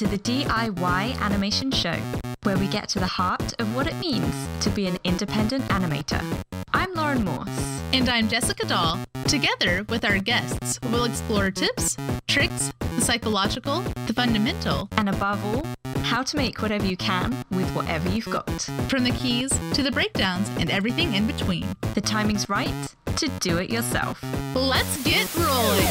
to the DIY Animation Show, where we get to the heart of what it means to be an independent animator. I'm Lauren Morse. And I'm Jessica Dahl. Together with our guests, we'll explore tips, tricks, the psychological, the fundamental, and above all, how to make whatever you can with whatever you've got. From the keys to the breakdowns and everything in between. The timing's right to do it yourself. Let's get rolling.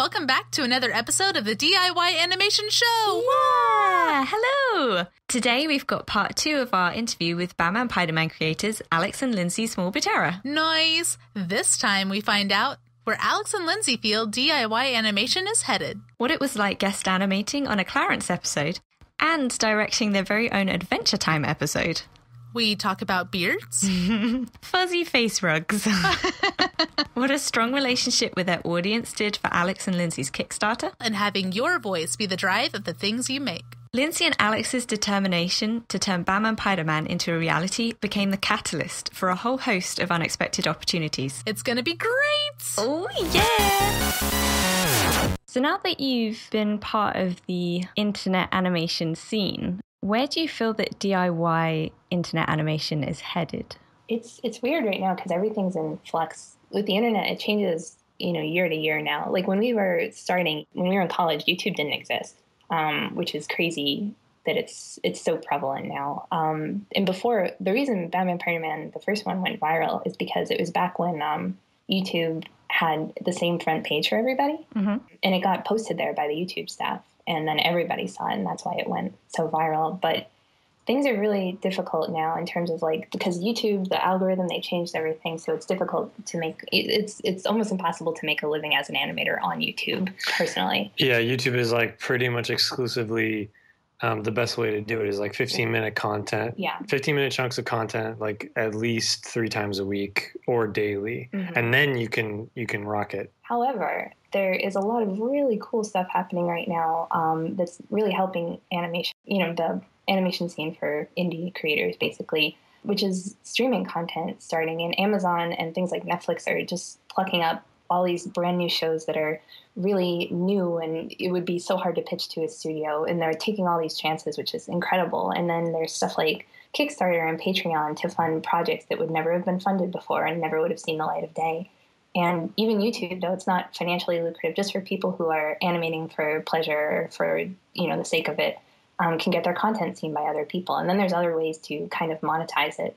Welcome back to another episode of the DIY Animation Show. Yeah, hello. Today we've got part two of our interview with Baman Piderman creators Alex and Lindsay Small-Butera. Nice. This time we find out where Alex and Lindsay feel DIY animation is headed, what it was like guest animating on a Clarence episode, and directing their very own Adventure Time episode. We talk about beards, fuzzy face rugs. what a strong relationship with their audience did for Alex and Lindsay's Kickstarter, and having your voice be the drive of the things you make. Lindsay and Alex's determination to turn Baman Piderman into a reality became the catalyst for a whole host of unexpected opportunities. It's going to be great! Oh, yeah! So now that you've been part of the internet animation scene, where do you feel that DIY internet animation is headed? It's it's weird right now because everything's in flux. With the internet, it changes you know year to year now. Like when we were starting, when we were in college, YouTube didn't exist, um, which is crazy that it's it's so prevalent now. Um, and before, the reason Baman Piderman, the first one, went viral is because it was back when um, YouTube had the same front page for everybody, mm-hmm. and it got posted there by the YouTube staff and then everybody saw it, and that's why it went so viral. But things are really difficult now in terms of like because YouTube, the algorithm, they changed everything, so it's difficult to make. It's it's almost impossible to make a living as an animator on YouTube. Personally, yeah, YouTube is like pretty much exclusively. Um, the best way to do it is like 15 minute content. Yeah. 15 minute chunks of content, like at least three times a week or daily, mm-hmm. and then you can you can rock it. However, there is a lot of really cool stuff happening right now um, that's really helping animation, you know, the animation scene for indie creators, basically, which is streaming content starting in Amazon and things like Netflix are just plucking up all these brand new shows that are really new and it would be so hard to pitch to a studio and they're taking all these chances which is incredible and then there's stuff like kickstarter and patreon to fund projects that would never have been funded before and never would have seen the light of day and even YouTube, though it's not financially lucrative, just for people who are animating for pleasure or for you know the sake of it, um, can get their content seen by other people. And then there's other ways to kind of monetize it.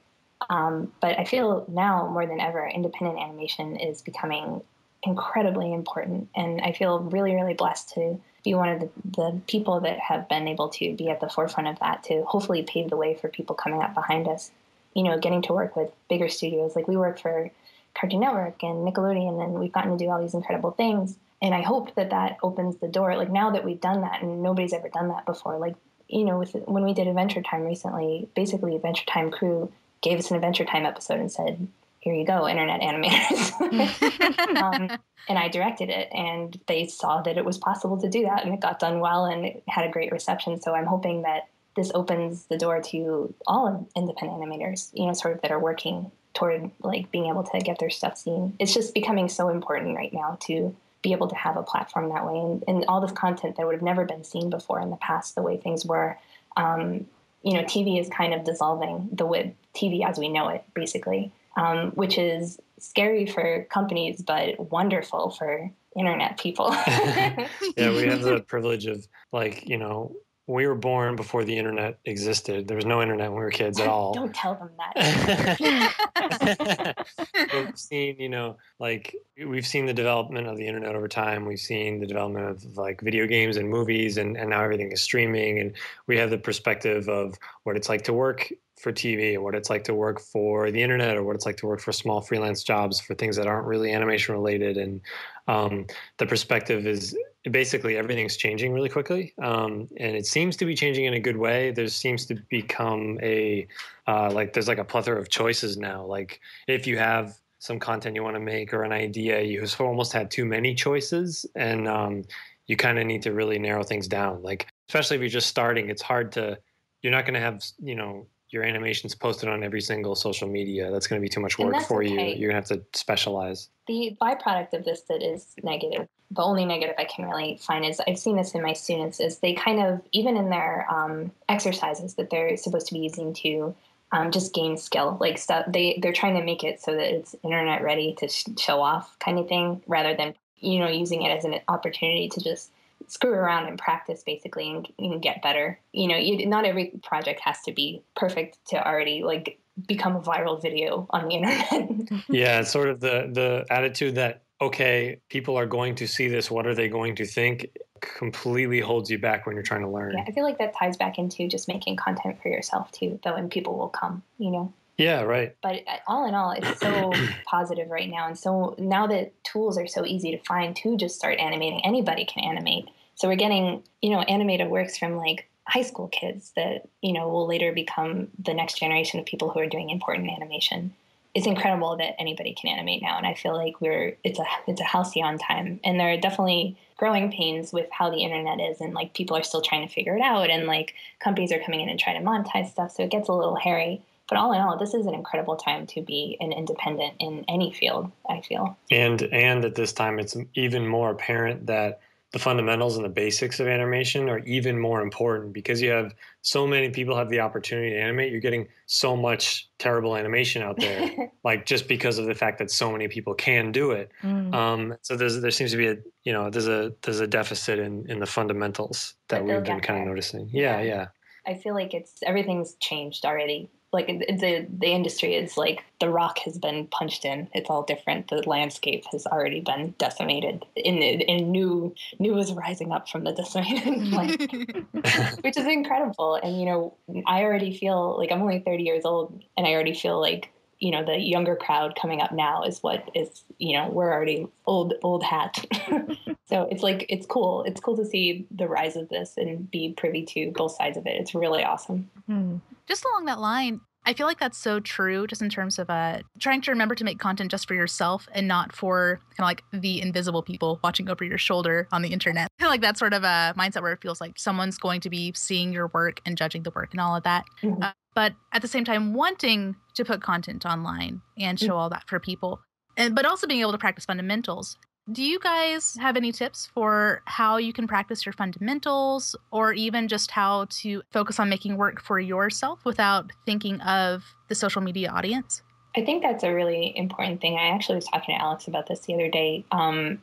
Um, but I feel now more than ever, independent animation is becoming incredibly important, and I feel really, really blessed to be one of the, the people that have been able to be at the forefront of that to hopefully pave the way for people coming up behind us. You know, getting to work with bigger studios like we work for Cartoon Network and Nickelodeon, and we've gotten to do all these incredible things. And I hope that that opens the door. Like now that we've done that, and nobody's ever done that before. Like you know, with when we did Adventure Time recently, basically Adventure Time crew gave us an Adventure Time episode and said, "Here you go, internet animators." um, and I directed it, and they saw that it was possible to do that, and it got done well, and it had a great reception. So I'm hoping that this opens the door to all independent animators, you know, sort of that are working toward like being able to get their stuff seen. It's just becoming so important right now to be able to have a platform that way and, and all this content that would have never been seen before in the past, the way things were. Um, you know, TV is kind of dissolving the web TV as we know it, basically, um, which is scary for companies, but wonderful for internet people. yeah, we have the privilege of like, you know, we were born before the internet existed. There was no internet when we were kids at all. Don't tell them that. we've seen, you know, like we've seen the development of the internet over time. We've seen the development of like video games and movies, and, and now everything is streaming. And we have the perspective of what it's like to work for TV and what it's like to work for the internet or what it's like to work for small freelance jobs for things that aren't really animation related. And um, the perspective is basically everything's changing really quickly. Um, and it seems to be changing in a good way. There seems to become a, uh, like, there's like a plethora of choices now. Like, if you have some content you want to make or an idea, you almost had too many choices. And um, you kind of need to really narrow things down. Like, especially if you're just starting, it's hard to, you're not going to have, you know, your animations posted on every single social media. That's going to be too much work for okay. you. You're going to have to specialize. The byproduct of this that is negative, the only negative I can really find is I've seen this in my students is they kind of, even in their um, exercises that they're supposed to be using to um, just gain skill, like stuff, they, they're trying to make it so that it's internet ready to sh- show off kind of thing rather than, you know, using it as an opportunity to just screw around and practice basically and, and get better. You know, you, not every project has to be perfect to already like become a viral video on the internet. yeah, it's sort of the the attitude that okay, people are going to see this. What are they going to think? Completely holds you back when you're trying to learn. Yeah, I feel like that ties back into just making content for yourself too, though, and people will come. You know. Yeah, right. But uh, all in all, it's so positive right now. And so now that tools are so easy to find to just start animating, anybody can animate. So we're getting, you know, animated works from like high school kids that, you know, will later become the next generation of people who are doing important animation. It's incredible that anybody can animate now. And I feel like we're, it's a, it's a halcyon time. And there are definitely growing pains with how the internet is. And like people are still trying to figure it out. And like companies are coming in and trying to monetize stuff. So it gets a little hairy but all in all, this is an incredible time to be an independent in any field. I feel, and and at this time, it's even more apparent that the fundamentals and the basics of animation are even more important because you have so many people have the opportunity to animate you're getting so much terrible animation out there like just because of the fact that so many people can do it. Mm. um, so there's there seems to be a you know there's a there's a deficit in in the fundamentals that we've been kind of noticing. Yeah, yeah yeah. I feel like it's everything's changed already like the the industry is like the rock has been punched in. It's all different. The landscape has already been decimated. In in new new is rising up from the decimated, like, which is incredible. And you know, I already feel like I'm only 30 years old, and I already feel like you know the younger crowd coming up now is what is you know we're already old old hat so it's like it's cool it's cool to see the rise of this and be privy to both sides of it it's really awesome mm-hmm. just along that line I feel like that's so true, just in terms of uh, trying to remember to make content just for yourself and not for kind of like the invisible people watching over your shoulder on the internet. Kind of like that sort of a mindset where it feels like someone's going to be seeing your work and judging the work and all of that. Mm-hmm. Uh, but at the same time, wanting to put content online and show mm-hmm. all that for people, and but also being able to practice fundamentals. Do you guys have any tips for how you can practice your fundamentals or even just how to focus on making work for yourself without thinking of the social media audience? I think that's a really important thing. I actually was talking to Alex about this the other day. Um,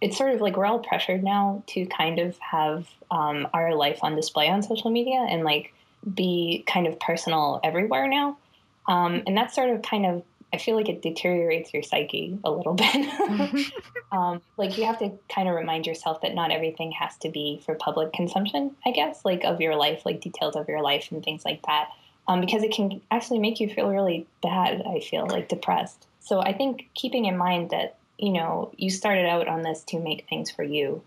it's sort of like we're all pressured now to kind of have um, our life on display on social media and like be kind of personal everywhere now. Um, and that's sort of kind of I feel like it deteriorates your psyche a little bit. um, like you have to kind of remind yourself that not everything has to be for public consumption, I guess, like of your life, like details of your life and things like that. Um, because it can actually make you feel really bad, I feel like depressed. So I think keeping in mind that, you know, you started out on this to make things for you.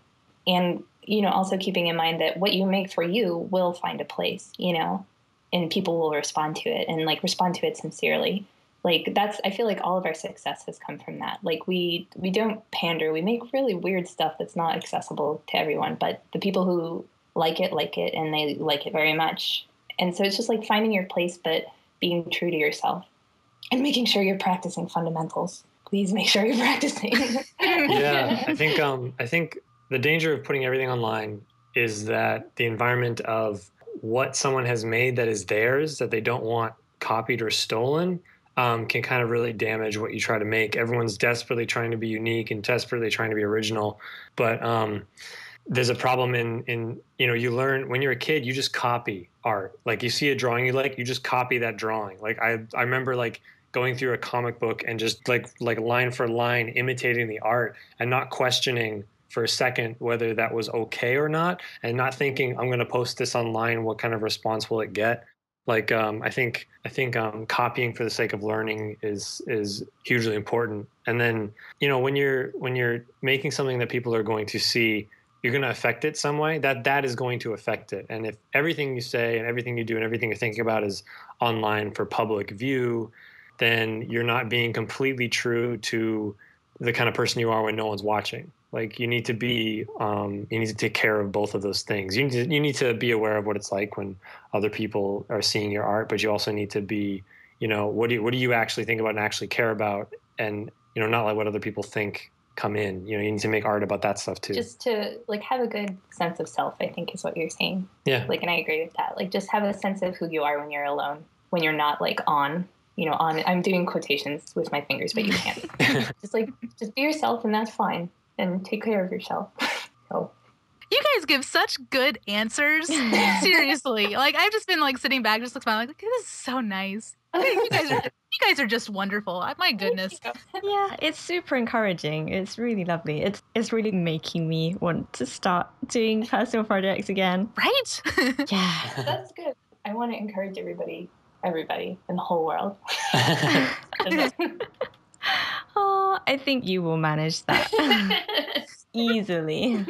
And, you know, also keeping in mind that what you make for you will find a place, you know, and people will respond to it and like respond to it sincerely. Like that's i feel like all of our success has come from that. Like we we don't pander. We make really weird stuff that's not accessible to everyone but the people who like it like it and they like it very much. And so it's just like finding your place but being true to yourself and making sure you're practicing fundamentals. Please make sure you're practicing. Yeah i think um i think the danger of putting everything online is that the environment of what someone has made that is theirs that they don't want copied or stolen um, can kind of really damage what you try to make. Everyone's desperately trying to be unique and desperately trying to be original, but um, there's a problem in in you know you learn when you're a kid you just copy art. Like you see a drawing you like, you just copy that drawing. Like I I remember like going through a comic book and just like like line for line imitating the art and not questioning for a second whether that was okay or not and not thinking i'm going to post this online what kind of response will it get Like um, I think I think um, copying for the sake of learning is is hugely important. And then you know when you're when you're making something that people are going to see, you're going to affect it some way. That that is going to affect it. And if everything you say and everything you do and everything you're thinking about is online for public view, then you're not being completely true to the kind of person you are when no one's watching. Like you need to be, um, you need to take care of both of those things. You need to, you need to be aware of what it's like when other people are seeing your art, but you also need to be, you know, what do you, what do you actually think about and actually care about, and you know, not let what other people think come in. You know, you need to make art about that stuff too. Just to like have a good sense of self, I think is what you're saying. Yeah. Like, and I agree with that. Like, just have a sense of who you are when you're alone, when you're not like on you know, on I'm doing quotations with my fingers, but you can't. just like just be yourself and that's fine. And take care of yourself. so you guys give such good answers. Seriously. Like I've just been like sitting back, just like smiling, like this is so nice. You guys are you guys are just wonderful. My goodness. Yeah, it's super encouraging. It's really lovely. It's it's really making me want to start doing personal projects again. Right? yeah. That's good. I want to encourage everybody everybody in the whole world. Oh, I think you will manage that easily.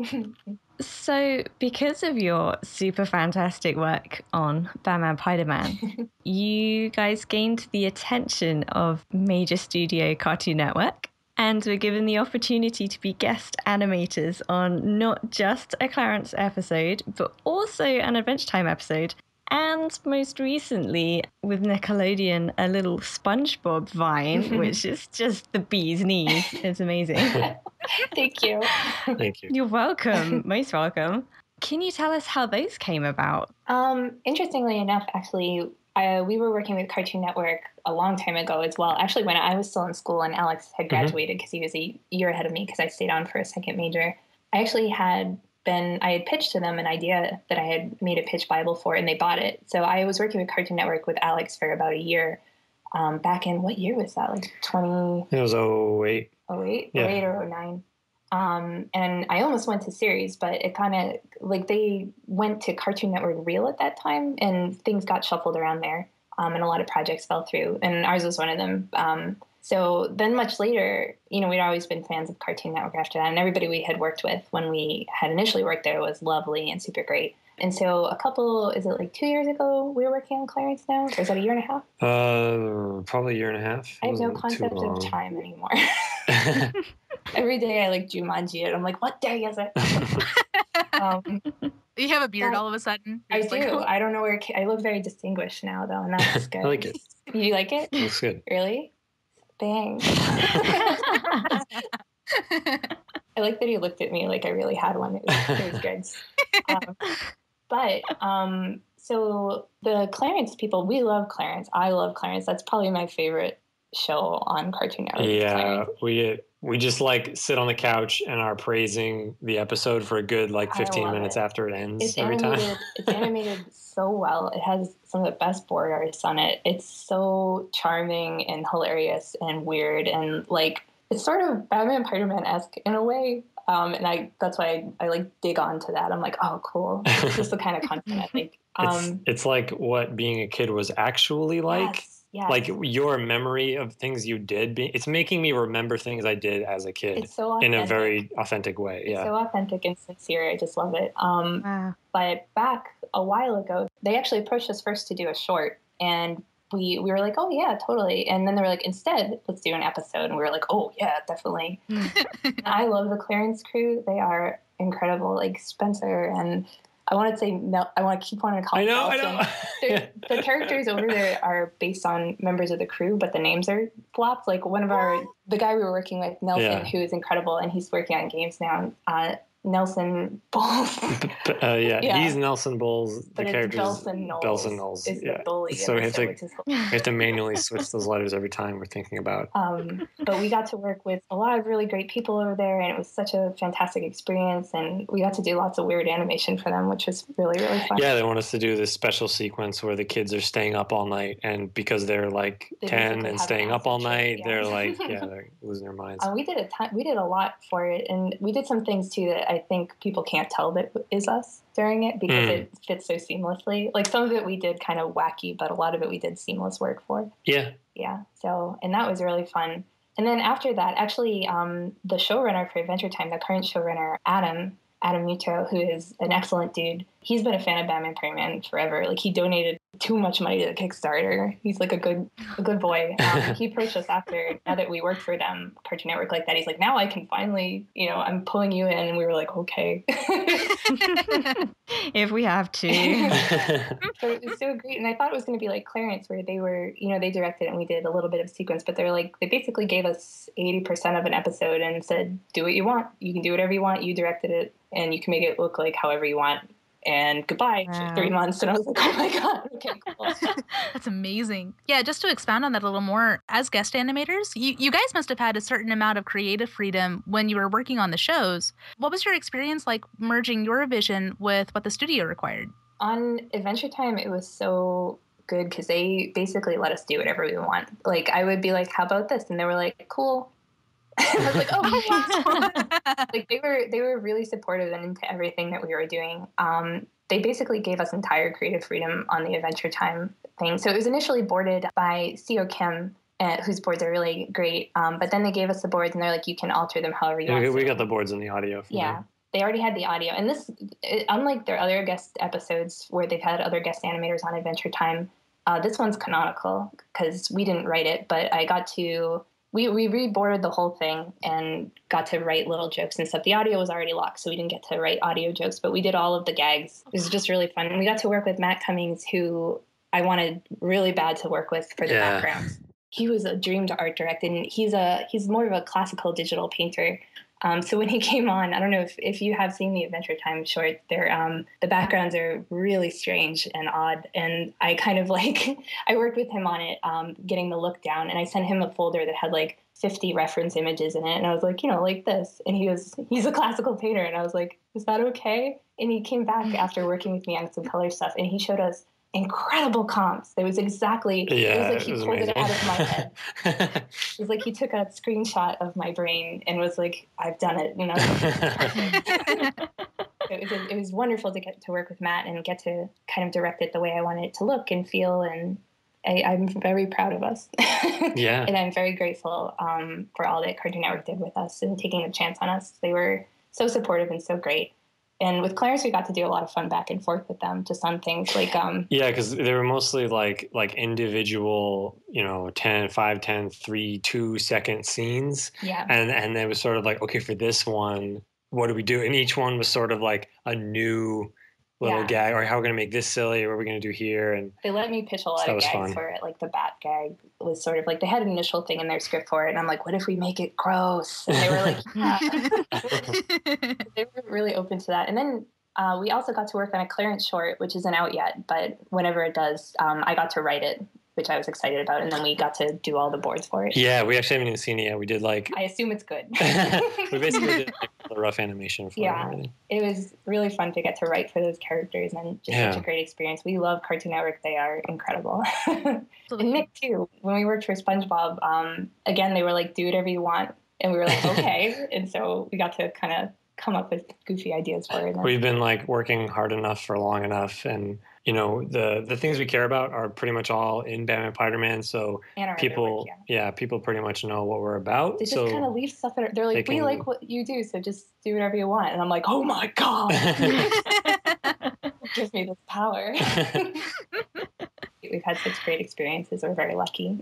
so, because of your super fantastic work on Baman Piderman, you guys gained the attention of major studio Cartoon Network and were given the opportunity to be guest animators on not just a Clarence episode, but also an Adventure Time episode and most recently with Nickelodeon, a little SpongeBob vine, which is just the bee's knees. It's amazing. Thank you. Thank you. You're welcome. Most welcome. Can you tell us how those came about? Um, interestingly enough, actually, I, we were working with Cartoon Network a long time ago as well. Actually, when I was still in school and Alex had graduated because mm-hmm. he was a year ahead of me because I stayed on for a second major, I actually had been I had pitched to them an idea that I had made a pitch Bible for, and they bought it. So I was working with Cartoon Network with Alex for about a year. Um, back in what year was that? Like twenty. It was 08. 08, yeah. 08 or 09. Um, and I almost went to series, but it kind of like they went to Cartoon Network Reel at that time, and things got shuffled around there, um, and a lot of projects fell through, and ours was one of them. So then, much later, you know, we'd always been fans of Cartoon Network after that, and everybody we had worked with when we had initially worked there was lovely and super great. And so, a couple, is it like two years ago, we were working on Clarence now? Or is that a year and a half? Uh, probably a year and a half. I have no concept of time anymore. Every day I like Jumanji it. I'm like, what day is it? um, you have a beard all of a sudden. You're I do. Like, I don't know where. I look very distinguished now, though, and that's good. I like it. You like it? Looks good. Really? Thanks. I like that he looked at me like I really had one. It was, it was good. Um, but um, so the Clarence people, we love Clarence. I love Clarence. That's probably my favorite show on Cartoon Network. Yeah, Clarence. we we just like sit on the couch and are praising the episode for a good like 15 minutes it. after it ends it's every animated, time. it's animated so well. It has some of the best board artists on it. It's so charming and hilarious and weird and like it's sort of Baman Piderman esque in a way. Um, and I that's why I, I, like dig onto that. I'm like, oh, cool. This is the kind of content I like. Um, it's, it's, like what being a kid was actually like. Yes Yes. Like your memory of things you did, be, it's making me remember things I did as a kid so in a very authentic way. Yeah, it's so authentic and sincere. I just love it. Um, wow. But back a while ago, they actually approached us first to do a short, and we we were like, oh yeah, totally. And then they were like, instead, let's do an episode, and we were like, oh yeah, definitely. I love the Clarence crew. They are incredible. Like Spencer and I want to say Mel. I want to keep wanting to call. I know. Nelson. I know. yeah. The characters over there are based on members of the crew, but the names are flopped. Like one of our, the guy we were working with, Nelson, yeah. who is incredible, and he's working on games now. Uh, Nelson Boles. uh, yeah, yeah, he's Nelson Boles. The character Belson Noles. Belson Noles. Is yeah. the bully. So we have, to, we have to manually switch those letters every time we're thinking about. Um, but we got to work with a lot of really great people over there, and it was such a fantastic experience. And we got to do lots of weird animation for them, which was really really fun. Yeah, they want us to do this special sequence where the kids are staying up all night, and because they're like they ten and staying up all night, yeah. they're like yeah, they're losing their minds. Uh, we did a ton, we did a lot for it, and we did some things too that I think people can't tell that is us during it because Mm. it fits so seamlessly. Like some of it we did kind of wacky, but a lot of it we did seamless work for. Yeah. Yeah. So, and that was really fun. And then after that, actually, um, the showrunner for Adventure Time, the current showrunner, Adam, Adam Muto, who is an excellent dude, he's been a fan of Baman Piderman forever. Like he donated too much money to the Kickstarter. He's like a good, a good boy. Um, he approached us after now that we worked for them, Cartoon Network, like that. He's like, now I can finally, you know, I'm pulling you in, and we were like, okay. if we have to. so it was so great. And I thought it was going to be like Clarence, where they were, you know, they directed and we did a little bit of sequence, but they're like, they basically gave us 80% of an episode and said, do what you want. You can do whatever you want. You directed it and you can make it look like however you want. And goodbye Wow. for three months. And I was like, oh my God, okay, cool. That's amazing. Yeah, just to expand on that a little more, as guest animators, you, you guys must have had a certain amount of creative freedom when you were working on the shows. What was your experience like merging your vision with what the studio required? on Adventure Time, it was so good because they basically let us do whatever we want. Like, I would be like, how about this? And they were like, cool. I was like, oh, thanks. like they were they were really supportive and into everything that we were doing. Um, they basically gave us entire creative freedom on the Adventure Time thing. So it was initially boarded by Co Kim, uh, whose boards are really great. Um, but then they gave us the boards, and they're like, you can alter them however you Yeah, want. we, we got the boards and the audio. From yeah. them. They already had the audio, and this, unlike their other guest episodes where they've had other guest animators on Adventure Time, uh, this one's canonical because we didn't write it, but I got to we we reboarded the whole thing and got to write little jokes and stuff. The audio was already locked, so we didn't get to write audio jokes, but we did all of the gags. It was just really fun, and we got to work with Matt Cummings, who I wanted really bad to work with for the Yeah. backgrounds. He was a dream to art direct, and he's a he's more of a classical digital painter. Um, so when he came on, I don't know if, if you have seen the Adventure Time short, they're, um, the backgrounds are really strange and odd. And I kind of like, I worked with him on it, um, getting the look down, and I sent him a folder that had like 50 reference images in it. And I was like, you know, like this. And he was, he's a classical painter. And I was like, is that okay? And he came back after working with me on some color stuff and he showed us incredible comps. It was exactly, Yeah, it was like he was pulled it out of my head. It was like he took a screenshot of my brain and was like, I've done it. You know, it was, it was wonderful to get to work with Matt and get to kind of direct it the way I wanted it to look and feel. And I, I'm very proud of us. yeah. and I'm very grateful um, for all that Cartoon Network did with us and taking a chance on us. They were so supportive and so great. And with Clarence, we got to do a lot of fun back and forth with them just on things like um, Yeah, because they were mostly like like individual, you know, 10, 5, 10, 3, 2 second scenes. yeah, And and it was sort of like, okay, for this one, what do we do? And each one was sort of like a new little Yeah. gag, or how we're gonna make this silly, or what we're gonna do here. And they let me pitch a lot That of was gags fun. for it. Like the bat gag was sort of like they had an initial thing in their script for it, and I'm like, what if we make it gross? And they were like, yeah. they were really open to that. And then uh, we also got to work on a Clarence short, which isn't out yet, but whenever it does, um, I got to write it, which I was excited about. And then we got to do all the boards for it. yeah, we actually haven't even seen it yet. We did like I assume it's good. we basically did like, the rough animation for it Yeah. it was really fun to get to write for those characters and just Yeah. such a great experience. We love Cartoon Network; they are incredible. and Nick too. When we worked for SpongeBob, um, again they were like, "Do whatever you want," and we were like, "Okay." and so we got to kind of come up with goofy ideas for it. We've been like working hard enough for long enough, and you know the the things we care about are pretty much all in Baman Piderman. So and our other people, work, yeah. yeah. people pretty much know what we're about. They just so kind of leave stuff. At, they're like, they "We can- like what you do, so just do whatever you want." And I'm like, "Oh my god, it gives me this power." We've had such great experiences. We're very lucky.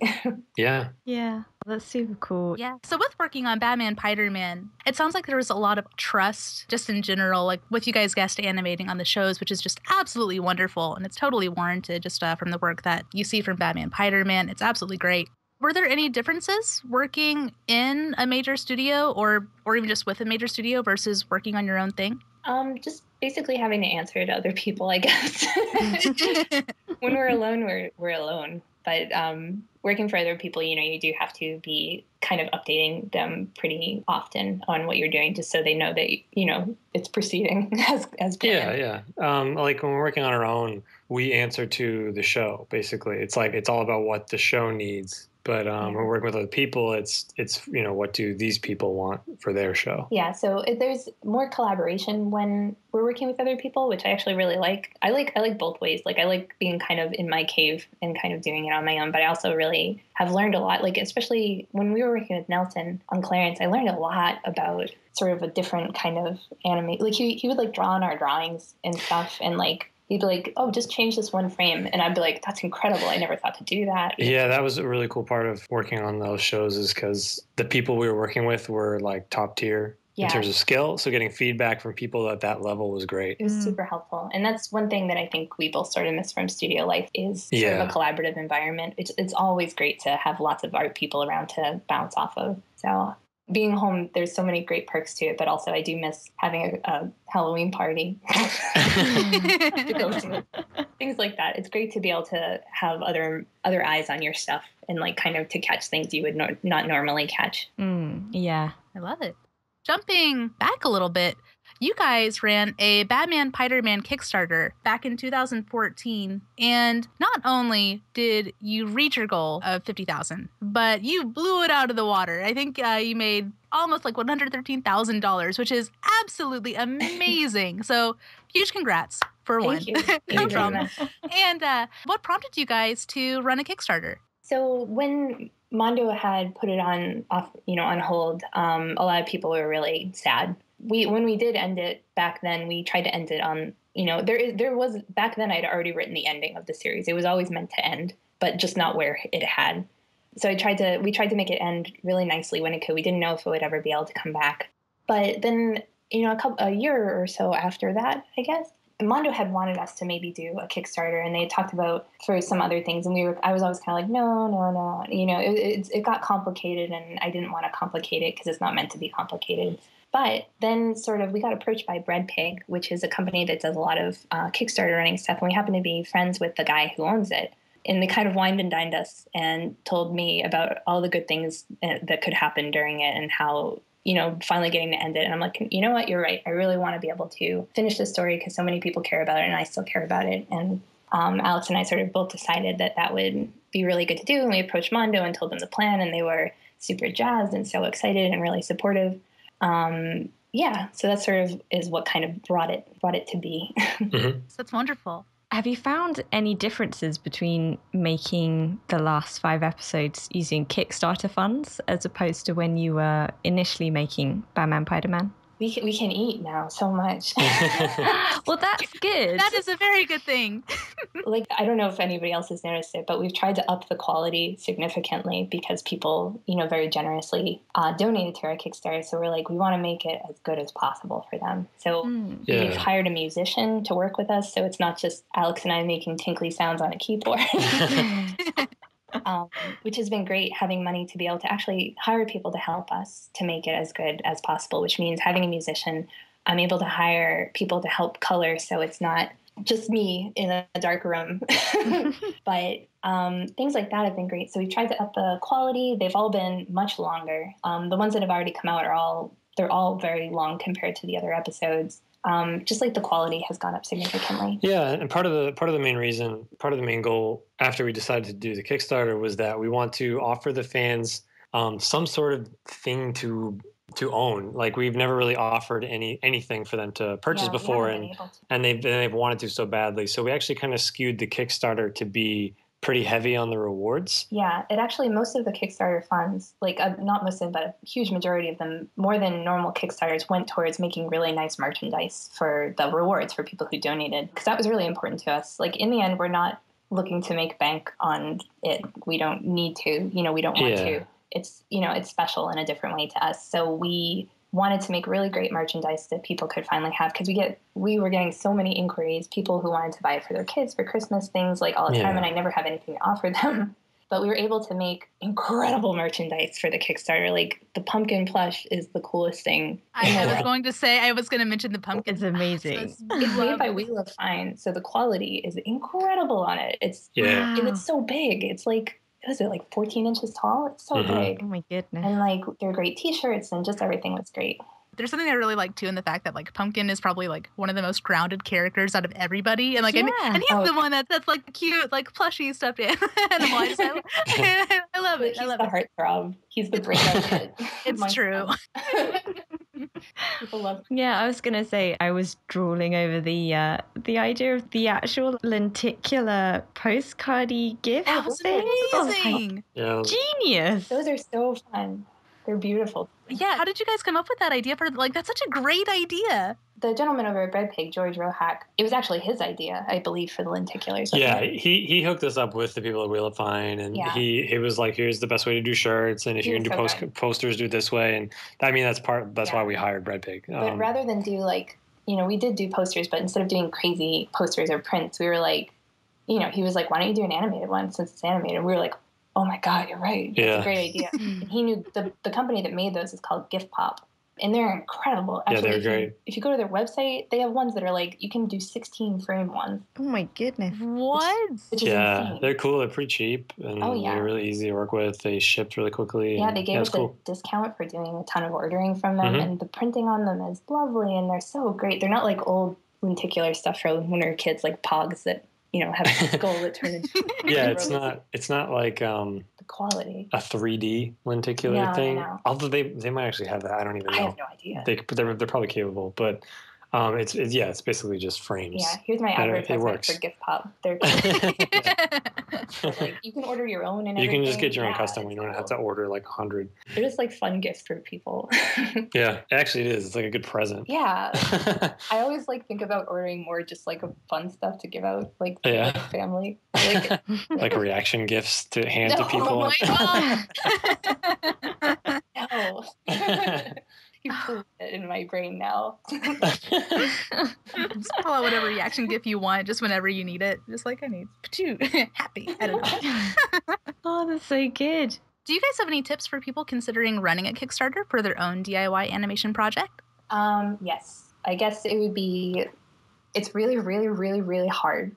yeah, Yeah, that's super cool. Yeah. So with working on Baman Piderman, it sounds like there was a lot of trust just in general, like with you guys guest animating on the shows, which is just absolutely wonderful and it's totally warranted just uh, from the work that you see from Baman Piderman. It's absolutely great. Were there any differences working in a major studio or or even just with a major studio versus working on your own thing? Um, just basically having to answer to other people, I guess. when we're alone, we're we're alone. But um, working for other people, you know, you do have to be kind of updating them pretty often on what you're doing, just so they know that you know it's proceeding as as yeah, planned. yeah. Um, like when we're working on our own, we answer to the show. Basically, it's like it's all about what the show needs. But um, we're working with other people. It's it's you know what do these people want for their show? Yeah, so there's more collaboration when we're working with other people, which I actually really like. I like I like both ways. Like I like being kind of in my cave and kind of doing it on my own, but I also really have learned a lot. Like especially when we were working with Nelson on Clarence, I learned a lot about sort of a different kind of anime. Like he he would like draw on our drawings and stuff, and like he'd be like, "Oh, just change this one frame," and I'd be like, "That's incredible! I never thought to do that." Yeah, that was a really cool part of working on those shows is because the people we were working with were like top tier Yeah. in terms of skill. So getting feedback from people at that level was great. It was Mm. super helpful, and that's one thing that I think we both sort of miss from studio life is sort Yeah. of a collaborative environment. It's it's always great to have lots of art people around to bounce off of. So being home, there's so many great perks to it, but also I do miss having a, a Halloween party to go to. Things like that. It's great to be able to have other other eyes on your stuff and like kind of to catch things you would nor- not normally catch. Mm, yeah. I love it. Jumping back a little bit, you guys ran a Baman Piderman Kickstarter back in 2014, and not only did you reach your goal of 50,000, but you blew it out of the water. I think uh, you made almost like $113,000, which is absolutely amazing. so, huge congrats for one. Thank you. Thank no you problem. And uh, what prompted you guys to run a Kickstarter? So when Mondo had put it on off, you know, on hold, um, a lot of people were really sad. We when we did end it back then, we tried to end it on, you know, there is there was back then I'd already written the ending of the series. It was always meant to end, but just not where it had. So I tried to we tried to make it end really nicely when it could. We didn't know if it would ever be able to come back. But then, you know, a couple a year or so after that, I guess, Mondo had wanted us to maybe do a Kickstarter, and they had talked about for some other things, and we were. I was always kind of like, no, no, no. You know, it, it, it got complicated, and I didn't want to complicate it because it's not meant to be complicated. But then, sort of, we got approached by Bread Pig, which is a company that does a lot of uh, Kickstarter running stuff, and we happen to be friends with the guy who owns it. And they kind of wined and dined us and told me about all the good things uh, that could happen during it and how you know, finally getting to end it. And I'm like, you know what, you're right. I really want to be able to finish this story because so many people care about it and I still care about it. And um, Alex and I sort of both decided that that would be really good to do. And we approached Mondo and told them the plan, and they were super jazzed and so excited and really supportive. Um, yeah, so that sort of is what kind of brought it brought it to be. So that's wonderful. Have you found any differences between making the last five episodes using Kickstarter funds as opposed to when you were initially making Baman Piderman? We can, we can eat now so much. well, that's good. That is a very good thing. like I don't know if anybody else has noticed it, but we've tried to up the quality significantly because people, you know, very generously uh, donated to our Kickstarter. So we're like, we want to make it as good as possible for them. So Mm. Yeah. we've hired a musician to work with us, so it's not just Alex and I making tinkly sounds on a keyboard. Um, which has been great having money to be able to actually hire people to help us to make it as good as possible, which means having a musician. I'm able to hire people to help color so it's not just me in a dark room. but um, things like that have been great. So we've tried to up the quality. They've all been much longer. Um, the ones that have already come out are all they're all very long compared to the other episodes. Um, just like the quality has gone up significantly. Yeah, and part of the part of the main reason, part of the main goal after we decided to do the Kickstarter was that we want to offer the fans um, some sort of thing to to own. Like we've never really offered any anything for them to purchase Yeah, before, and been able to. and they've and they've wanted to so badly. So we actually kind of skewed the Kickstarter to be pretty heavy on the rewards. Yeah, it actually most of the Kickstarter funds, like uh, not most of them, but a huge majority of them, more than normal Kickstarters, went towards making really nice merchandise for the rewards for people who donated, because that was really important to us. Like in the end, we're not looking to make bank on it. We don't need to. You know, we don't want Yeah. to. It's you know, it's special in a different way to us. So we wanted to make really great merchandise that people could finally have because we get we were getting so many inquiries people who wanted to buy it for their kids for christmas things like all the time and i never have anything to offer them but we were able to make incredible merchandise for the kickstarter like the pumpkin plush is the coolest thing I in the was going to say I was going to mention the pumpkin. It's amazing. it's made by Wheel of Fine, so the quality is incredible on it. It's Yeah. and it's so big. It's like what is it like 14 inches tall? It's so Mhm. big. Oh my goodness. And like they're great T-shirts and just everything was great. There's something I really like too in the fact that like Pumpkin is probably like one of the most grounded characters out of everybody, and like and, Yeah. and he's Oh. the one that that's like cute, like plushy stuffed animal. I, I, I love it. He's I love the it. heartthrob. He's the brain of. It's true. Son. People love. Yeah, I was gonna say I was drooling over the uh, the idea of the actual lenticular postcardy gift That was thing. Oh, amazing. Yeah. genius! Those are so fun. They're beautiful. Yeah, how did you guys come up with that idea for like that's such a great idea? The gentleman over at Bread Pig, George Rohac, it was actually his idea, I believe, for the lenticulars. wasn't Yeah, he he hooked us up with the people at Wheel of Fine, and Yeah. he he was like, "Here's the best way to do shirts, and if He you're gonna do was post good. posters, do it this way." And I mean, that's part. That's why we hired Bread Pig. But Um, rather than do like, you know, we did do posters, but instead of doing crazy posters or prints, we were like, you know, he was like, why don't you do an animated one since it's animated? We were like, oh my God, you're right. That's Yeah. a great idea. and he knew the, the company that made those is called Gift Pop. And they're incredible. Yeah, they're if you- great. if you go to their website, they have ones that are like, you can do 16 frame ones, oh my goodness! What? which is yeah, insane. they're cool. They're pretty cheap, and Oh, yeah. they're really easy to work with. They shipped really quickly. Yeah, and- they gave it's us cool. a discount for doing a ton of ordering from them, Mhm. and the printing on them is lovely, and they're so great. They're not like old lenticular stuff for when we were kids, like Pogs that you know have a skull that turned into Yeah, it's not. It's not like um, the quality. a 3D lenticular No, thing. no. Although they they might actually have that. I don't even know. I have no idea. They they're, they're probably capable, but um, it's, it's yeah, it's basically just frames. yeah, here's my But it- it advertisement works. for Gift Pop. They're like you can order your own, and you can just get your own Yeah, custom. You don't have to order like a hundred. They're just like fun gifts for people. Yeah, actually, it is. It's like a good present. yeah, I always like think about ordering more just like fun stuff to give out, like to Yeah. family. Like, like reaction gifts to hand to people. Oh my god. no. You put it in my brain now. Just pull out whatever reaction gif you want, just whenever you need it. Just like I need. Pachoo. Happy. I don't know. oh, that's so good. Do you guys have any tips for people considering running a Kickstarter for their own DIY animation project? Um, yes, I guess it would be. It's really, really, really, really hard.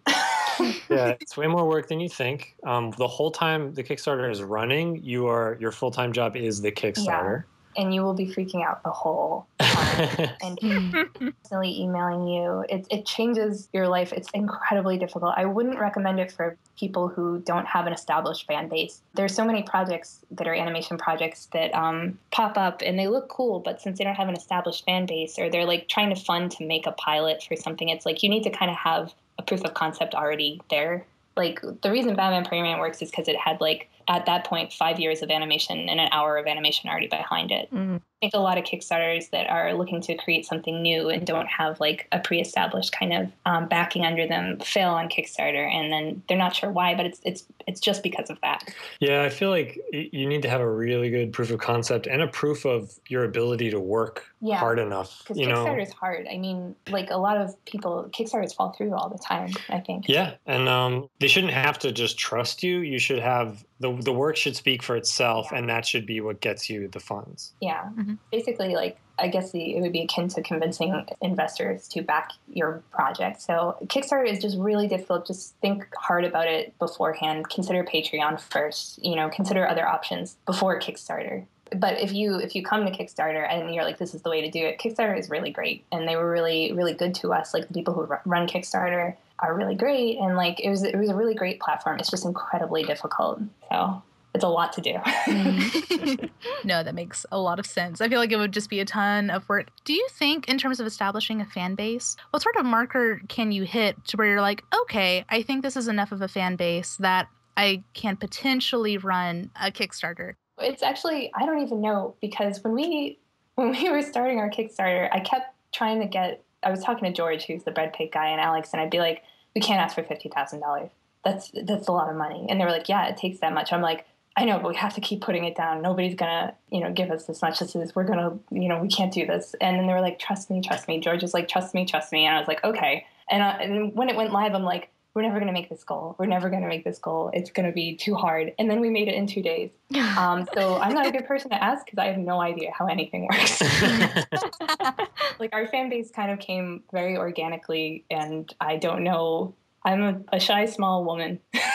yeah, it's way more work than you think. Um, the whole time the Kickstarter is running, you are your full time job is the Kickstarter. And you will be freaking out the whole time. and constantly emailing you. It, it changes your life. It's incredibly difficult. I wouldn't recommend it for people who don't have an established fan base. There's so many projects that are animation projects that um, pop up and they look cool, but since they don't have an established fan base or they're like trying to fund to make a pilot for something, it's like you need to kind of have a proof of concept already there. Like the reason Baman Piderman works is because it had like at that point five years of animation and an hour of animation already behind it. Mm. I think a lot of Kickstarters that are looking to create something new and don't have like a pre-established kind of um, backing under them fail on Kickstarter, and then they're not sure why, but it's it's it's just because of that. Yeah, I feel like you need to have a really good proof of concept and a proof of your ability to work Yeah. hard enough. Because You know, Kickstarter is hard. I mean, like a lot of people, Kickstarters fall through all the time. I think. Yeah, and um, they shouldn't have to just trust you. You should have the the work should speak for itself, Yeah. and that should be what gets you the funds. Yeah. Mhm. Basically, like I guess the, it would be akin to convincing investors to back your project. So Kickstarter is just really difficult. Just think hard about it beforehand. Consider Patreon first. You know, consider other options before Kickstarter. But if you if you come to Kickstarter and you're like, this is the way to do it, Kickstarter is really great, and they were really really good to us. Like the people who run Kickstarter are really great, and like it was it was a really great platform. It's just incredibly difficult. So it's a lot to do. Mm-hmm. no, that makes a lot of sense. I feel like it would just be a ton of work. Do you think, in terms of establishing a fan base, what sort of marker can you hit to where you're like, okay, I think this is enough of a fan base that I can potentially run a Kickstarter? It's actually I don't even know because when we when we were starting our Kickstarter, I kept trying to get. I was talking to George, who's the bread pig guy, and Alex, and I'd be like, "We can't ask for fifty thousand dollars. That's that's a lot of money." And they were like, "Yeah, it takes that much." I'm like, "I know, but we have to keep putting it down. Nobody's gonna, you know, give us as much. as This is we're gonna, you know, we can't do this." And then they were like, "Trust me, trust me." George was like, "Trust me, trust me," and I was like, "Okay." And, uh, and when it went live, I'm like, we're never going to make this goal. We're never going to make this goal. It's going to be too hard. And then we made it in two days. Um, so I'm not a good person to ask because I have no idea how anything works. like our fan base kind of came very organically, and I don't know. I'm a, a shy, small woman.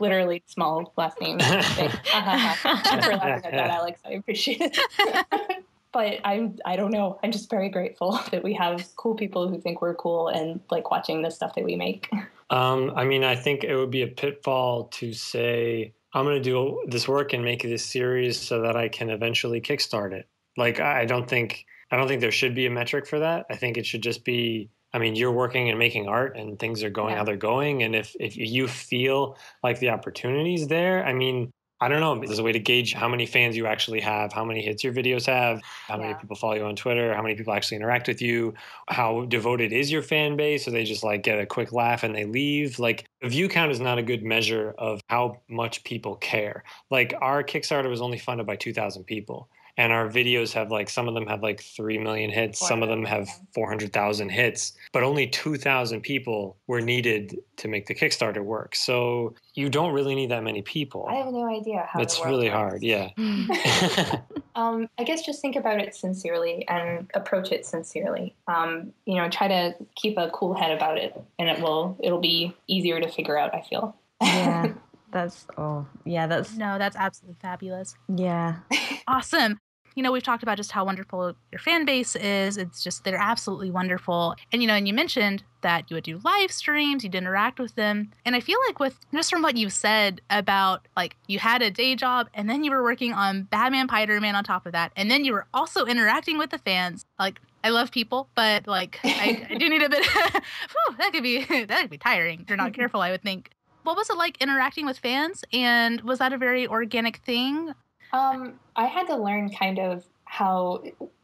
Literally small last name. Thanks for laughing at that, Alex. I appreciate it. but I'm I don't know. I'm just very grateful that we have cool people who think we're cool and like watching the stuff that we make. Um, I mean, I think it would be a pitfall to say I'm going to do this work and make this series so that I can eventually kickstart it. Like I don't think I don't think there should be a metric for that. I think it should just be I mean, you're working and making art and things are going Yeah. how they're going and if if you feel like the opportunities there, I mean, I don't know. There's a way to gauge how many fans you actually have, how many hits your videos have, how many people follow you on Twitter, how many people actually interact with you, how devoted is your fan base? So they just like get a quick laugh and they leave. Like the view count is not a good measure of how much people care. Like our Kickstarter was only funded by 2,000 people. And our videos have like some of them have like 3 million hits, some of them have 400,000 hits, but only 2,000 people were needed to make the Kickstarter work. So you don't really need that many people. I have no idea how It's the really works. hard. Yeah. Um, I guess just think about it sincerely and approach it sincerely. Um, you know, try to keep a cool head about it, and it will it'll be easier to figure out. I feel. Yeah. That's oh yeah, that's No, that's absolutely fabulous. yeah. Awesome. You know, we've talked about just how wonderful your fan base is. It's just, they're absolutely wonderful. And, you know, and you mentioned that you would do live streams, you'd interact with them. And I feel like, with just from what you've said about like you had a day job and then you were working on Baman Piderman on top of that. And then you were also interacting with the fans. Like, I love people, but like, I, I do need a bit, whew, that could be, that could be tiring if you're not careful, I would think. What was it like interacting with fans? And was that a very organic thing? Um, I had to learn kind of how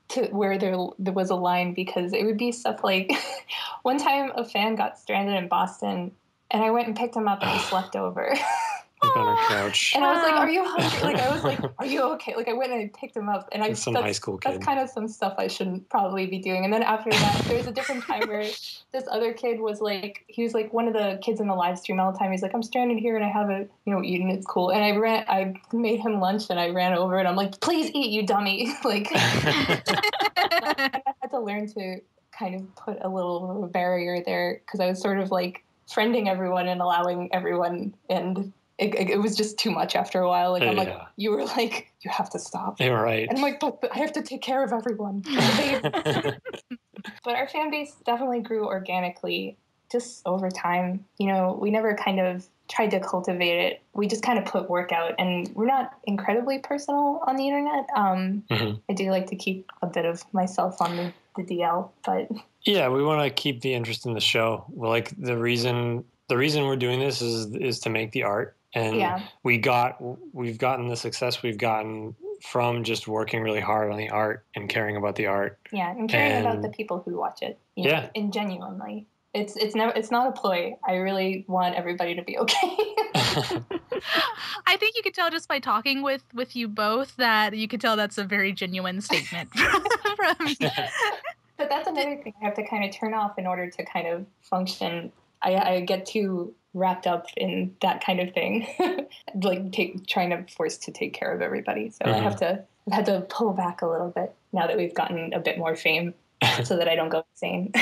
to where there there was a line because it would be stuff like one time a fan got stranded in Boston and I went and picked him up and he slept over. like on a couch. And I was like, "Are you ah. hungry?" Like I was like, "Are you okay?" Like I went and I picked him up, and I Some that's, high school kid. that's kind of some stuff I shouldn't probably be doing. And then after that, there was a different time where this other kid was like, he was like one of the kids in the live stream all the time. He's like, "I'm stranded here and I haven't, you know, eaten. It's cool." And I ran, I made him lunch, and I ran over and I'm like, "Please eat, you dummy!" like I had to learn to kind of put a little barrier there because I was sort of like friending everyone and allowing everyone and it, it, was just too much after a while. Like i'm like you were like you have to stop. You're right. and i'm like but, but i have to take care of everyone. But our fan base definitely grew organically just over time. You know we never kind of tried to cultivate it. We just kind of put work out and we're not incredibly personal on the internet. Um, Mhm. i do like to keep a bit of myself on the, the dl but Yeah, we want to keep the interest in the show. Well, like the reason the reason we're doing this is is to make the art, and yeah we got we've gotten the success we've gotten from just working really hard on the art and caring about the art. Yeah, and caring about the people who watch it. you know, Yeah. and genuinely, it's it's never it's not a ploy. I really want everybody to be okay. I think you could tell just by talking with with you both that you could tell that's a very genuine statement from but that's another thing I have to kind of turn off in order to kind of function. I, I get too wrapped up in that kind of thing, like take, trying to force to take care of everybody. So I Mhm. have to I've had to pull back a little bit now that we've gotten a bit more fame, so that I don't go insane.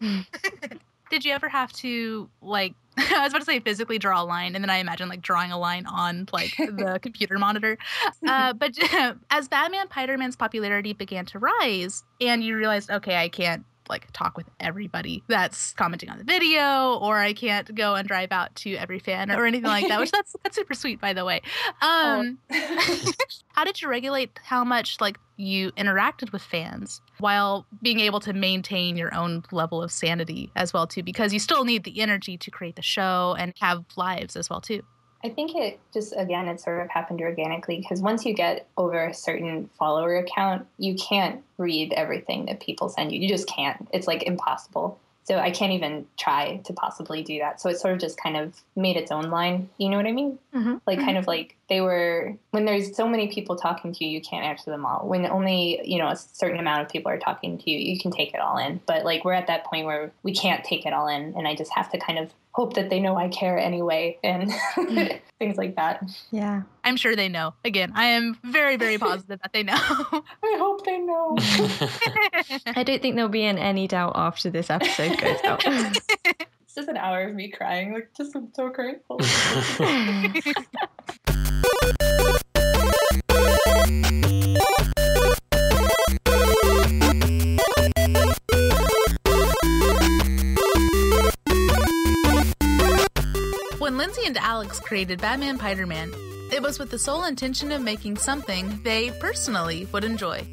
Did you ever have to like I was about to say physically draw a line and then I imagine like drawing a line on like the computer monitor. Uh, but as Baman Piderman's popularity began to rise and you realized okay, I can't like talk with everybody that's commenting on the video or I can't go and drive out to every fan or anything like that, which that's that's super sweet by the way. Um how did you regulate how much like you interacted with fans while being able to maintain your own level of sanity as well too? Because you still need the energy to create the show and have lives as well too I think it just again it sort of happened organically because once you get over a certain follower account, you can't read everything that people send you. You just can't. It's like impossible. So I can't even try to possibly do that. So it sort of just kind of made its own line. You know what I mean? mm-hmm. Like kind of like they were when there's so many people talking to you, you can't answer them all. When only, you know, a certain amount of people are talking to you, you can take it all in. But like we're at that point where we can't take it all in and I just have to kind of hope that they know I care anyway and mm. things like that. Yeah. i'm sure they know again i am very very positive that they know I hope they know. I don't think there'll be in any doubt after this episode goes out. it's just an hour of me crying. Like just I'm so grateful. Alex created Baman Piderman, it was with the sole intention of making something they personally would enjoy.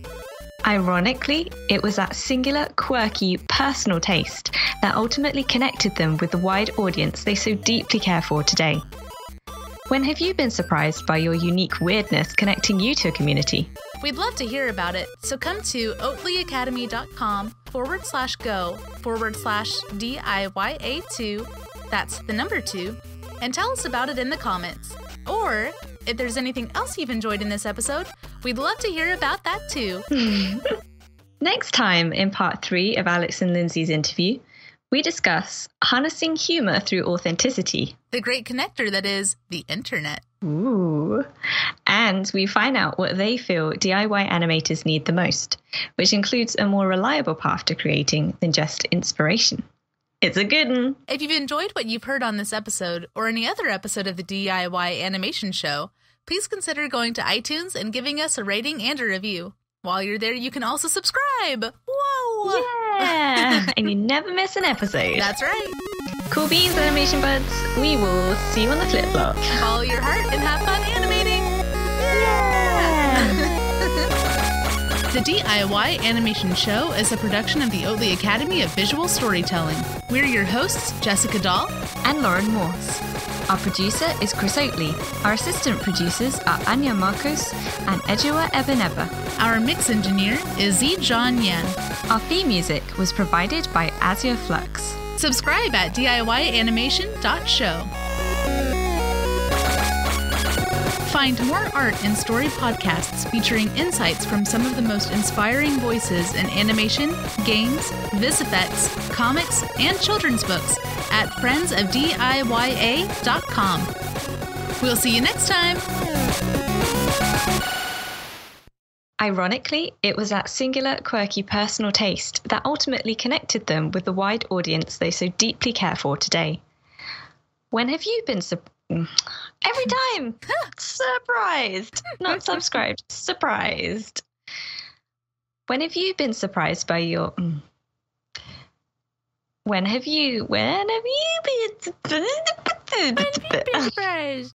Ironically, it was that singular, quirky, personal taste that ultimately connected them with the wide audience they so deeply care for today. When have you been surprised by your unique weirdness connecting you to a community? We'd love to hear about it, so come to oatleyacademy.com forward slash go forward slash DIYA2, that's the number two, and tell us about it in the comments. Or if there's anything else you've enjoyed in this episode, we'd love to hear about that too. Next time, in part three of Alex and Lindsay's interview, we discuss harnessing humor through authenticity. The great connector that is the internet. Ooh. And we find out what they feel DIY animators need the most, which includes a more reliable path to creating than just inspiration. It's a good one. If you've enjoyed what you've heard on this episode or any other episode of the DIY Animation Show, please consider going to iTunes and giving us a rating and a review. While you're there, you can also subscribe. Whoa! Yeah! and you never miss an episode. That's right. Cool beans, animation buds. We will see you on the flip flop. Follow your heart and have fun animating. The DIY Animation Show is a production of the Oatley Academy of Visual Storytelling. We're your hosts, Jessica Dahl and Lauren Morse. Our producer is Chris Oatley. Our assistant producers are Anya Marcos and Ejua Ebeneba. Our mix engineer is Z John Yan. Our theme music was provided by Azureflux. Subscribe at DIYanimation.show. Find more art and story podcasts featuring insights from some of the most inspiring voices in animation, games, vis effects, comics, and children's books at friendsofdiya.com. We'll see you next time. Ironically, it was that singular, quirky personal taste that ultimately connected them with the wide audience they so deeply care for today. When have you been surprised? Every time. surprised. Not subscribed. Surprised. When have you been surprised by your. Mm. When have you. When have you been. When have you been surprised?